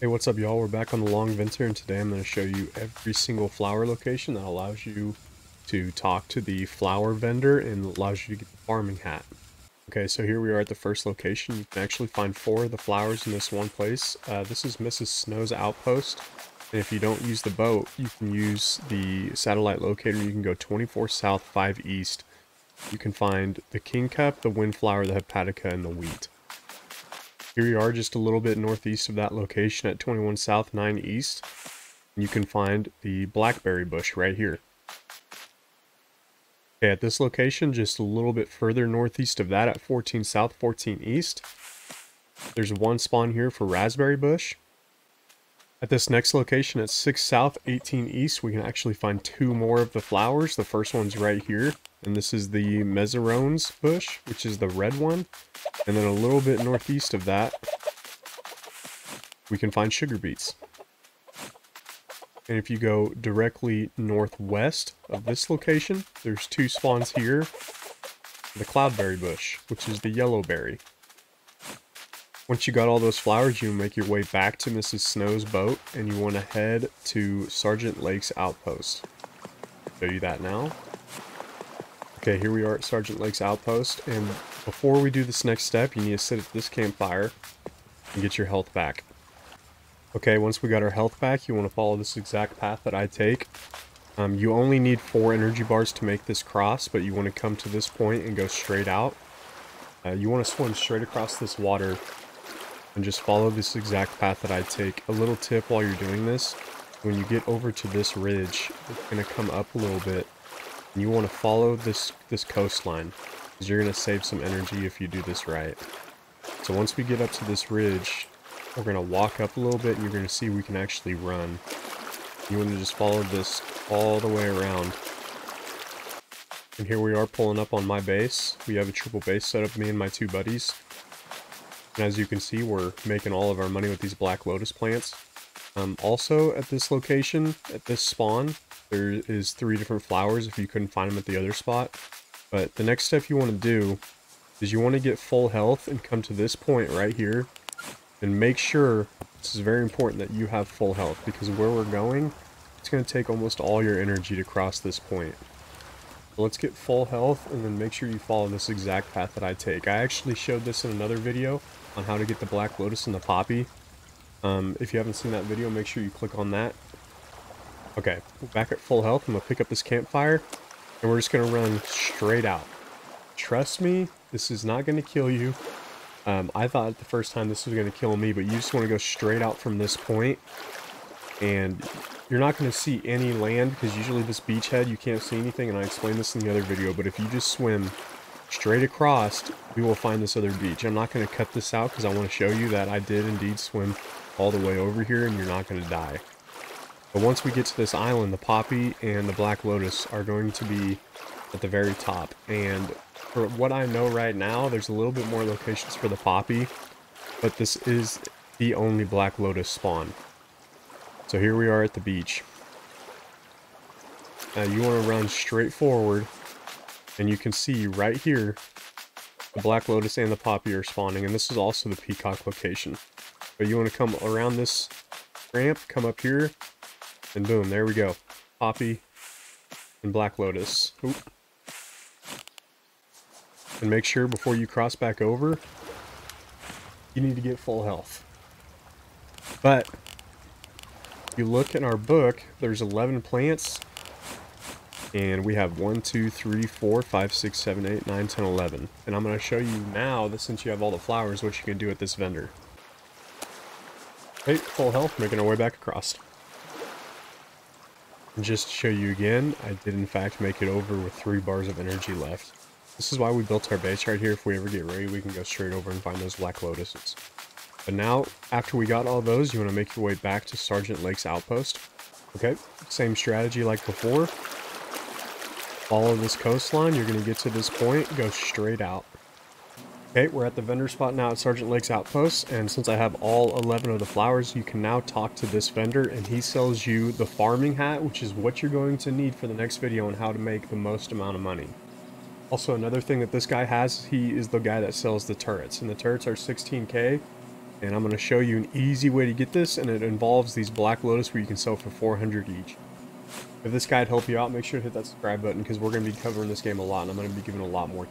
Hey, what's up y'all? We're back on the Longvinter and today I'm going to show you every single flower location that allows you to talk to the flower vendor and allows you to get the farming hat. Okay, so here we are at the first location. You can actually find four of the flowers in this one place. Uh, this is Mrs. Snow's outpost. And if you don't use the boat, you can use the satellite locator. You can go 24 south, 5 east. You can find the kingcup, the windflower, the hepatica, and the wheat. Here you are just a little bit northeast of that location at 21 South 9 East. You can find the blackberry bush right here. Okay, at this location, just a little bit further northeast of that at 14 South 14 East, there's one spawn here for raspberry bush. At this next location at 6 South, 18 East, we can actually find two more of the flowers. The first one's right here, and this is the Mezereons bush, which is the red one. And then a little bit northeast of that, we can find sugar beets. And if you go directly northwest of this location, there's two spawns here. The cloudberry bush, which is the yellowberry. Once you got all those flowers, you make your way back to Mrs. Snow's boat, and you want to head to Sergeant Lake's outpost. Show you that now. Okay, here we are at Sergeant Lake's outpost, and before we do this next step, you need to sit at this campfire and get your health back. Okay, once we got our health back, you want to follow this exact path that I take. Um, you only need four energy bars to make this cross, but you want to come to this point and go straight out. Uh, you want to swim straight across this water and just follow this exact path that I take. A little tip while you're doing this, when you get over to this ridge, it's going to come up a little bit. And you want to follow this, this coastline, because you're going to save some energy if you do this right. So once we get up to this ridge, we're going to walk up a little bit and you're going to see we can actually run. You want to just follow this all the way around. And here we are pulling up on my base. We have a triple base set up, me and my two buddies. And as you can see, we're making all of our money with these black lotus plants. Um, also, at this location, at this spawn, there is three different flowers if you couldn't find them at the other spot. But the next step you want to do is you want to get full health and come to this point right here and make sure, this is very important that you have full health because where we're going, it's going to take almost all your energy to cross this point. Let's get full health and then make sure you follow this exact path that I take. I actually showed this in another video on how to get the Black Lotus and the Poppy. Um, if you haven't seen that video, make sure you click on that. Okay, back at full health, I'm to pick up this campfire, and we're just to run straight out. Trust me, this is not to kill you. Um, I thought the first time this was to kill me, but you just want to go straight out from this point, and you're not to see any land, because usually this beachhead, you can't see anything, and I explained this in the other video, but if you just swim straight across, we will find this other beach. I'm not going to cut this out because I want to show you that I did indeed swim all the way over here and you're not going to die. But once we get to this island, the Poppy and the Black Lotus are going to be at the very top. And for what I know right now, there's a little bit more locations for the Poppy, but this is the only Black Lotus spawn. So here we are at the beach. Now you want to run straight forward and you can see right here, the Black Lotus and the Poppy are spawning, and this is also the Peacock location. But you want to come around this ramp, come up here, and boom, there we go. Poppy and Black Lotus. Oop. And make sure before you cross back over, you need to get full health. But, you look in our book, there's 11 plants and we have 1, 2, 3, 4, 5, 6, 7, 8, 9, 10, 11. And I'm going to show you now that since you have all the flowers, what you can do at this vendor. Hey, full health, making our way back across. And just to show you again, I did in fact make it over with 3 bars of energy left. This is why we built our base right here. If we ever get ready, we can go straight over and find those black lotuses. But now, after we got all those, you want to make your way back to Sergeant Lake's outpost. Okay, same strategy like before. Follow this coastline, you're going to get to this point, go straight out. Okay, we're at the vendor spot now at Sergeant Lake's outpost, and since I have all 11 of the flowers, you can now talk to this vendor, and he sells you the farming hat, which is what you're going to need for the next video on how to make the most amount of money. Also, another thing that this guy has, he is the guy that sells the turrets, and the turrets are 16k, And I'm going to show you an easy way to get this, and it involves these Black Lotus where you can sell for 400 each. If this guide helped you out, make sure to hit that subscribe button because we're going to be covering this game a lot, and I'm going to be giving a lot more